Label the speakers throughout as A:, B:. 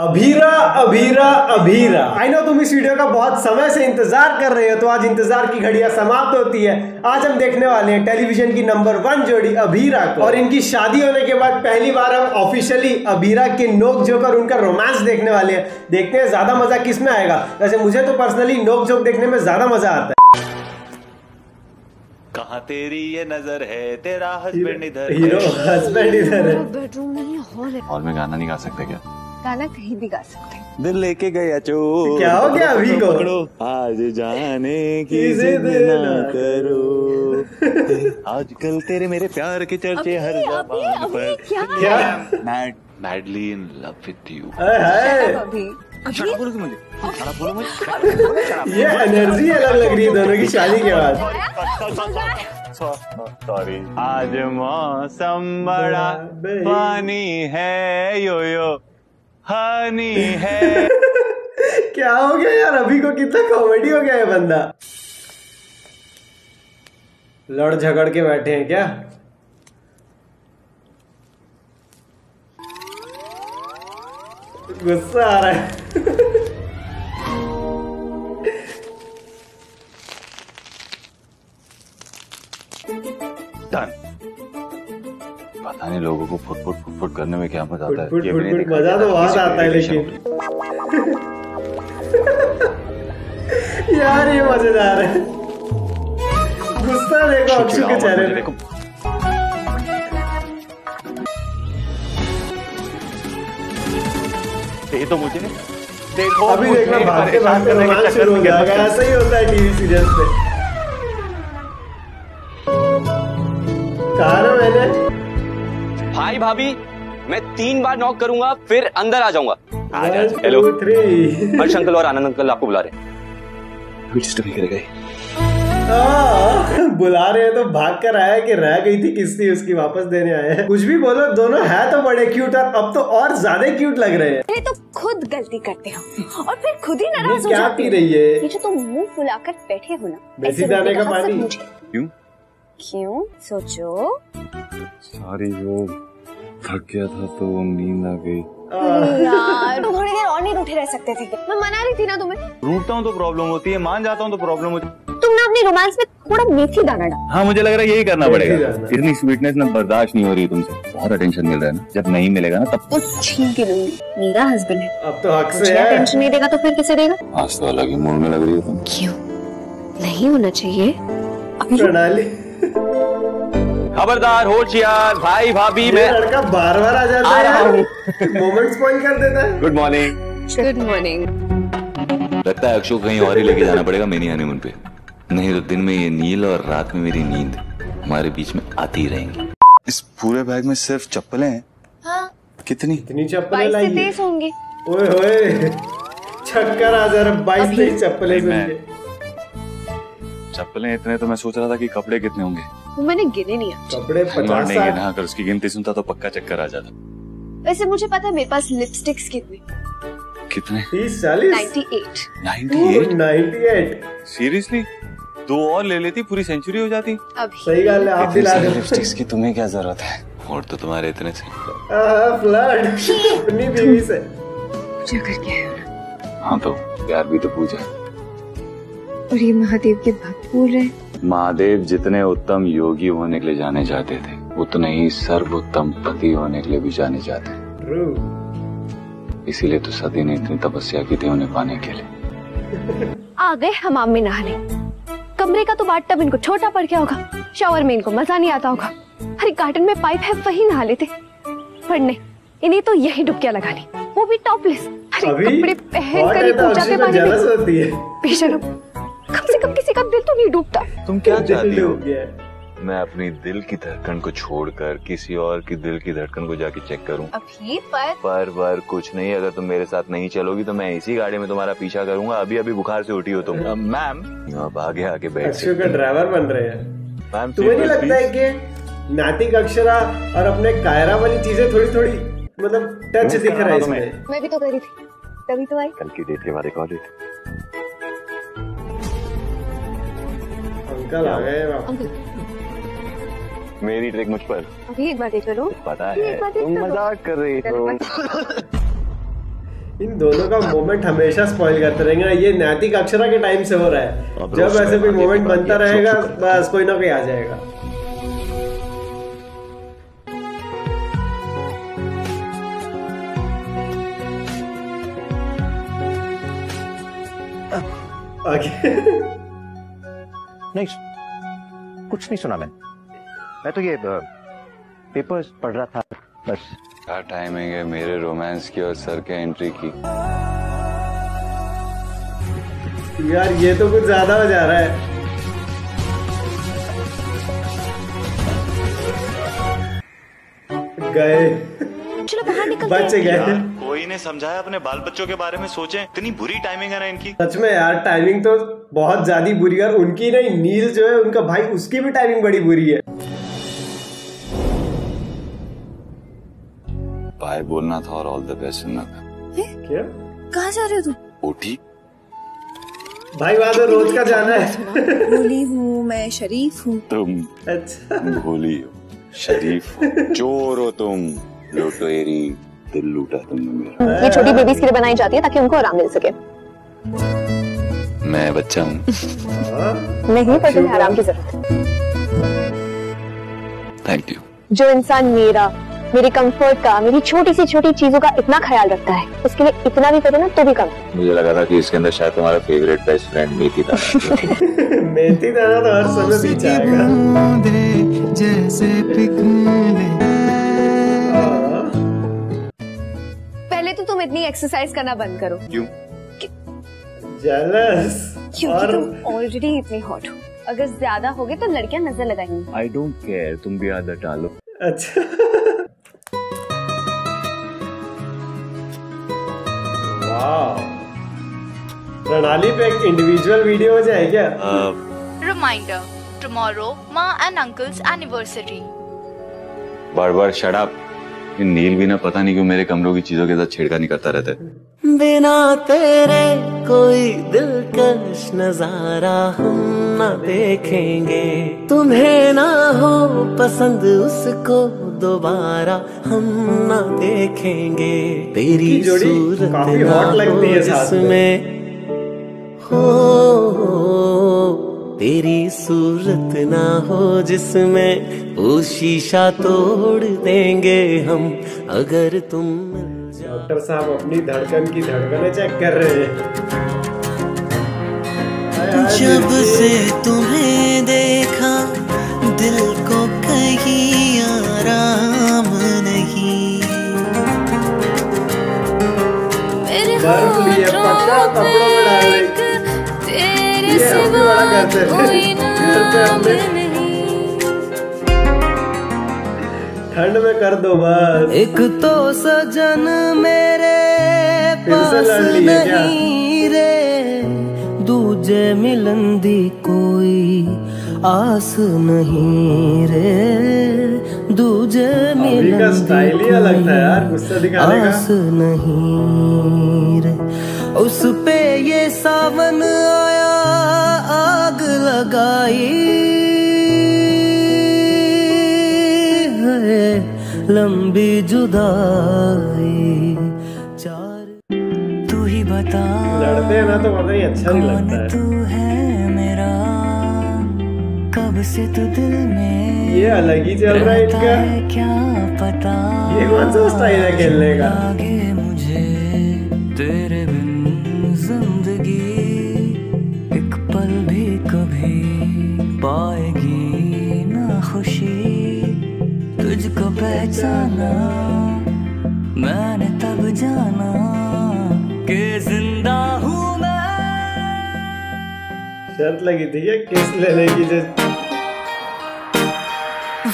A: Abhira Abhira Abhira. I know तुम इस video का बहुत समय से इंतज़ार कर रहे हो तो आज इंतज़ार की घड़ियाँ समाप्त होती है। आज हम देखने वाले हैं टेलीविज़न की नंबर वन जोड़ी अभीरा को। और इनकी शादी होने के बाद पहली बार हम ऑफिशियली अभीरा के नोक झोंक और उनका रोमांस देखने वाले हैं। देखते हैं ज़्यादा मज़ा किसमें आएगा। वैसे मुझे तो पर्सनली नोक झोंक देखने में ज़्यादा मज़ा आता है।
B: कहा तेरी ये नज़र है? तेरा हस्बैंड इधर
A: हीरो। हस्बैंड इधर है।
C: बेडरूम नहीं है हॉल है।
B: हॉल में गाना नहीं गा सकते क्या?
C: गाना कहीं भी गा सकते हैं।
B: दिल लेके गया चो
A: क्या हो गया अभी को?
B: पकड़ो। आज जाने की जिद ना करो। आजकल तेरे मेरे प्यार के चर्चे हर जबान पर।
C: क्या?
A: क्या?
B: Mad madly in love with you
C: अभी।
A: ये एनर्जी अलग लग रही है दोनों की शादी के बाद।
B: सॉरी आज मौसम बड़ा पानी है यो यो। हनी है।
A: क्या हो गया यार? अभी को कितना कॉमेडी हो गया है बंदा? लड़ झगड़ के बैठे हैं क्या? गुस्सा आ रहा है।
B: पता नहीं लोगों को फुट फुट फुट फुट करने में क्या मज़ा आता है? ये भी नहीं
A: मज़ा तो। बहुत आता है लेकिन। यार ये मज़ेदार है। गुस्सा देखो अक्षु के चेहरे पे।
B: दे तो मुझे देखो
A: अभी देखना भागते भागते
B: चक्कर
A: शुरू हो जाएगा।
B: गिरना।
A: ऐसा ही? होता है टीवी सीरियल्स पे। कहा ना मैंने?
D: हाय भाभी मैं तीन बार नॉक करूँगा फिर अंदर आ जाऊँगा। हेलो। हर्ष अंकल और आनंद अंकल आपको बुला रहे हैं।
B: ही
A: बुला रहे हैं तो भाग कर आया कि रह गई थी किस्ती उसकी वापस देने आए हैं। कुछ भी बोलो दोनों है तो बड़े क्यूट और अब तो और ज़्यादा क्यूट लग रहे हैं।
C: तो खुद गलती करते हो और फिर खुद ही नाराज़ हो
A: क्या पी रही है?
C: ये जो तुम मुँह फुलाकर बैठे हो ना ऐसे
A: दाने का पानी?
B: क्यों
C: क्यों? सोचो।
B: सॉरी वो थक गया था तो नींद आ गई।
C: यार। तुम थोड़ी देर और नहीं उठे रह सकते थे। मैं मना रही थी ना तुम्हें?
B: रूठता हूँ तो प्रॉब्लम होती है मान जाता हूँ तो प्रॉब्लम होती है।
C: तुमने अपनी रोमांस में थोड़ा मेथी दाना डाला।
B: हाँ मुझे लग रहा है यही करना पड़ेगा। इतनी स्वीटनेस ना बर्दाश्त नहीं हो रही तुमसे। बहुत अटेंशन मिल रहा है ना। जब नहीं मिलेगा ना तब।
C: तो छीन के लूँगी मेरा हस्बैंड है।
A: अब तो हक से है।
C: टेंशन नहीं देगा तो फिर किसे देगा?
B: आज तो अलग ही मूड में लग रही हो तुम।
C: क्यों? नहीं होना चाहिए। अभी
A: प्रणाली।
D: खबरदार होशियार भाई भाभी मैं
A: लड़का बार बार आ जाता
D: आ
A: है
D: रहा
A: यार।
D: हूँ।
A: मोमेंट स्पॉइल कर देता है।
D: गुड मॉर्निंग
C: गुड मॉर्निंग
B: लगता है अक्षु कहीं और ही लेके जाना पड़ेगा मेरी हनीमून पे। नहीं तो दिन में ये नील और रात में मेरी नींद हमारे बीच में आती रहेंगी। इस पूरे बैग में सिर्फ़ चप्पलें हैं।
C: हाँ।
B: कितनी?
A: इतनी चप्पलें
C: बाईस से
A: लाई
C: तेईस होंगे।
A: ओए होए चक्कर आ जा रहा बाईस तेईस चप्पलें
B: चप्पलें इतने तो मैं सोच रहा था कि कपड़े कितने होंगे।
C: वो मैंने गिने नहीं आज
A: कपड़े पचास
B: नहीं
A: साठ
B: गिना अगर उसकी गिनती सुनता तो पक्का चक्कर आ जाता।
C: वैसे मुझे पता है मेरे पास लिपस्टिक्स कितने
B: कितने?
A: तीस चालीस?
C: 98
B: 98
A: नाइन्टी एट
B: सीरियसली दो और ले लेती पूरी सेंचुरी हो जाती।
C: अभी
A: सही गल है आप दिला दो
B: लिपस्टिक्स की तुम्हें क्या ज़रूरत है? और तो तुम्हारे इतने से।
A: फ्लड अपनी बीवी से।
C: पूजा करके हो
B: हाँ तो प्यार भी तो पूजा
C: और ये महादेव के भक्त बोल रहे हैं।
B: महादेव जितने उत्तम योगी होने के लिए जाने जाते थे उतने ही सर्वोत्तम पति होने के लिए भी जाने जाते हैं इसीलिए तो सती ने इतनी तपस्या की थी उन्हें पाने के लिए।
C: आ गए हमाम में नहाने। कमरे का तो बाथटब इनको छोटा पड़ गया होगा। शॉवर में इनको मज़ा नहीं आता होगा। अरे गार्डन में पाइप है वही नहा लेते। पर नहीं इन्हें तो यही डुबकिया लगा ली वो भी टॉपलेस अरे कपड़े पहन कर
A: ही तो
C: पूजा के
A: को
C: पानी में बेशरम। कम किसी का दिल तो नहीं डूबता।
B: तुम क्या
A: गया है।
B: मैं अपनी दिल की धड़कन को छोड़कर किसी और की दिल की धड़कन को जाके चेक करूँ।
C: अभी पर
B: पर वर कुछ नहीं अगर तुम मेरे साथ नहीं चलोगी तो मैं इसी गाड़ी में तुम्हारा पीछा करूँगा। अभी अभी बुखार से उठी हो तुम। मैम? आप आगे आगे बैठ
A: अक्षय का ड्राइवर बन रहे हैं।
B: मैम
A: तुम्हें नहीं लगता है कि नातिक अक्षरा और अपने कायरा वाली चीज़ें थोड़ी थोड़ी मतलब टच दिख रहा है इसमें?
C: मैं भी तो करी थी। तभी तो आई।
B: कल की डेट के बाद एक
A: अंकल आ गए
B: मेरी ट्रिक मुझ पर।
C: अभी एक बार देख लो
B: पता है। तुम मज़ाक कर रही हो।
A: इन दोनों का मोमेंट हमेशा स्पॉइल करते रहेंगे। ये नैतिक अक्षरा के टाइम से हो रहा है। जब ऐसे कोई मोमेंट बनता रहेगा बस कोई ना कोई आ जाएगा। आगे।
E: नहीं कुछ नहीं सुना मैंने। मैं तो ये पेपर्स पढ़ रहा था बस।
B: क्या टाइमिंग है मेरे रोमांस की और सर के एंट्री की?
A: यार ये तो कुछ ज़्यादा हो जा रहा है। गए।
C: चलो बाहर निकल
A: बच गए।
B: कोई ने समझाया अपने बाल बच्चों के बारे में सोचे? इतनी बुरी टाइमिंग है ना इनकी।
A: सच में यार टाइमिंग तो बहुत ज़्यादा बुरी है उनकी नहीं नील जो है उनका भाई उसकी भी टाइमिंग बड़ी बुरी है।
B: बाय बोलना था और ऑल द बेस्ट था
A: क्या?
C: कहाँ जा रहे हो तुम?
B: ओटी
A: भाई वहाँ तो रोज का जाना है।
F: भोली हूँ मैं शरीफ हूँ।
B: तुम
A: अच्छा।
B: भोली हो शरीफ हो। चोर हो तुम लुटेरी। दिल लूटा तुमने मेरा।
C: ये छोटी बेबीज के लिए बनाई जाती है ताकि उनको आराम मिल सके।
B: मैं बच्चा हूँ।
C: नहीं पर तुम्हें आराम की ज़रूरत है।
B: थैंक यू
C: जो इंसान मेरा मेरी कंफर्ट का मेरी छोटी सी छोटी चीज़ों का इतना ख्याल रखता है उसके लिए इतना भी करे ना तो भी कम।
B: मुझे लगा था कि इसके अंदर शायद तुम्हारा फेवरेट बेस्ट फ्रेंड मेथी था
A: मेथी दाना तो हर समय बीच आएगा।
G: जैसे पिघले
C: तो तुम इतनी एक्सरसाइज करना बंद करो।
B: क्यों?
A: jealous
C: क्योंकि
A: और
C: तुम ऑलरेडी इतनी हॉट हो। अगर ज़्यादा होगे तो लड़कियाँ नज़र लगाएँगी।
B: आई डोंट केयर तुम भी आदत डालो।
A: अच्छा। प्रणाली पे एक इंडिविजुअल वीडियो हो जाए क्या?
H: रिमाइंडर Tomorrow, माँ एंड अंकल्स एनिवर्सरी
B: बार बार शराब नील भी ना पता नहीं क्यों मेरे कमरों की चीज़ों के साथ छेड़खानी करता रहता है।
G: बिना तेरे कोई दिलकश नज़ारा हम ना देखेंगे। तुम्हें ना हो पसंद उसको दोबारा हम ना देखेंगे। तेरी सूरत
A: काफ़ी
G: ना
A: लगती
G: हो
A: साथ में।
G: जिसमें हो तेरी सूरत ना हो जिसमें वो शीशा तोड़ देंगे हम। अगर तुम
A: डॉक्टर साहब अपनी धड़कन की धड़कन चेक कर रहे हैं।
G: जब से तुम्हें देखा दिल को कहीं आराम नहीं।
A: पक्का कपड़ों में हमने ठंड में कर दो बस।
G: एक तो सजन मेरे पास? नहीं रे। दूजे मिलन दी कोई आस नहीं रे। दूजे मिलन दी
A: ही
G: कोई आस नहीं रे। उस पे ये सावन आग लगाई है लंबी जुदाई चार तू ही बता
A: लड़ते हैं ना तो पता ही अच्छा नहीं लगता है।
G: तू है मेरा? कब से तू दिल में
A: ये अलग ही चल रहा है इनका
G: क्या पता?
A: ये कौन सा स्टाइल है खेलने का?
G: पाएगी ना खुशी तुझको पहचाना। मैंने तब जाना कि ज़िंदा हूँ मैं।
A: शर्त लगी थी क्या? किस लेने की जो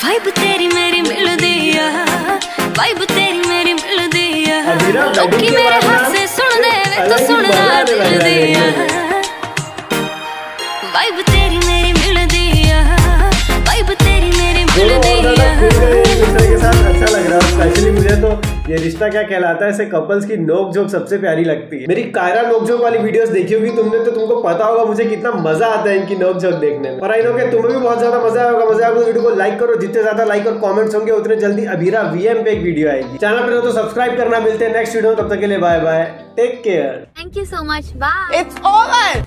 H: वाइब तेरी मेरी मिल दिया वाइब तेरी मेरी मिल दिया। ओके मेरे हाथ से सुन दे वे तो
A: ही
H: सुनना
A: लग
H: दिल दिया। वाइब
A: ये रिश्ता क्या कहलाता है ऐसे कपल्स की नोक झोंक सबसे प्यारी लगती है मेरी कायरा नोक झोंक वाली वीडियोस देखी होगी तुमने तो तुमको पता होगा मुझे कितना मज़ा आता है इनकी नोक झोंक देखने में और आई नो कि तुम्हें भी बहुत ज़्यादा मज़ा आएगा मज़ा आएगा वीडियो को लाइक करो जितने ज़्यादा लाइक और कॉमेंट्स होंगे उतने जल्दी अभीरा वीएम पे एक वीडियो आएगी चैनल पर तो सब्सक्राइब करना मिलते हैं नेक्स्ट वीडियो तब तक के लिए bye bye take care
H: thank you so much bye
F: it's over